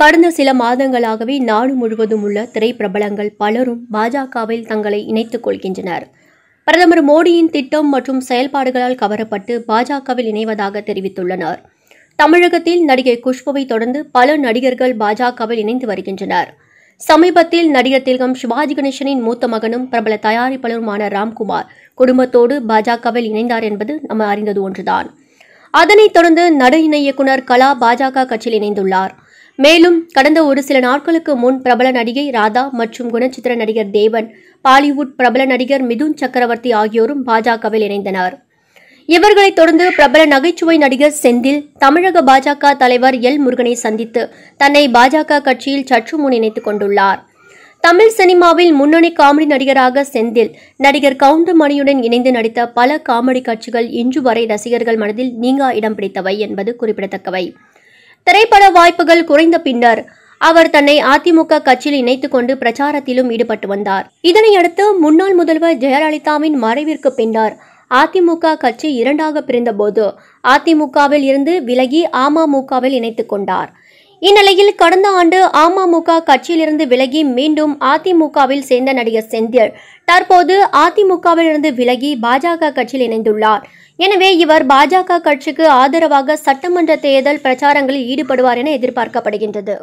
கடந்த சில மாதங்களாகவே நாடு முழுவதும் உள்ள திரைப்பிரபலங்கள் பலரும் பாஜகவில் தங்களை இணைத்துக் கொள்கின்றனர். பிரதமர் மோடியின் திட்டம் மற்றும் செயல்பாடுகளால் கவரப்பட்டு பாஜகவில் இணைவதாக தெரிவித்துள்ளனர். தமிழகத்தில் நடிகை குஷ்புவை தொடர்ந்து பல நடிகர்கள் பாஜகவில் இணைந்து வருகின்றனர். சமீபத்தில் நடிகர் திலகம் சிவாஜி கணேசனின் மூத்த மகனும் பிரபல தயாரிப்பாளருமான ராம்குமார் குடும்பத்தோடு பாஜகவில் இணைந்தார் என்பது நம்ம அறிந்தது ஒன்றுதான். அதனைத் தொடர்ந்து நட இணை இயக்குனர் கலா பாஜக கட்சியில் இணைந்துள்ளார். மேலும் கடந்த ஒரு சில நாட்களுக்கு முன் பிரபல நடிகை ராதா மற்றும் குணச்சித்திர நடிகர் தேவன் பாலிவுட் பிரபல நடிகர் மிதுன் சக்கரவர்த்தி ஆகியோரும் பாஜகவில் இணைந்தனர். இவர்களைத் தொடர்ந்து பிரபல நகைச்சுவை நடிகர் செந்தில் தமிழக பாஜக தலைவர் எல். முருகனை சந்தித்து தன்னை பாஜக கட்சியில் சற்று முன் இணைத்துக் கொண்டுள்ளார். தமிழ் சினிமாவில் முன்னணி காமெடி நடிகராக செந்தில் நடிகர் கவுண்டமணியுடன் இணைந்து நடித்த பல காமெடி காட்சிகள் இன்று வரை ரசிகர்கள் மனதில் நீங்கா இடம் பிடித்தவை என்பது குறிப்பிடத்தக்கவை. திரைப்பட வாய்ப்புகள் குறைந்த பின்னர் அவர் தன்னை அதிமுக கட்சியில் இணைத்துக் கொண்டு பிரச்சாரத்திலும் ஈடுபட்டு வந்தார். இதனையடுத்து முன்னாள் முதல்வர் ஜெயலலிதாவின் மறைவிற்கு பின்னர் அதிமுக கட்சி இரண்டாக பிரிந்தபோது அதிமுகவில் இருந்து விலகி அமமுகவில் இணைத்துக் கொண்டார். இந்நிலையில் கடந்த ஆண்டு அமமுக கட்சியிலிருந்து விலகி மீண்டும் அதிமுகவில் சேர்ந்த நடிகர் செந்தில் தற்போது அதிமுகவில் இருந்து விலகி பாஜக கட்சியில் இணைந்துள்ளார். எனவே இவர் பாஜக கட்சிக்கு ஆதரவாக சட்டமன்ற தேர்தல் பிரச்சாரங்களில் ஈடுபடுவார் என எதிர்பார்க்கப்படுகின்றது.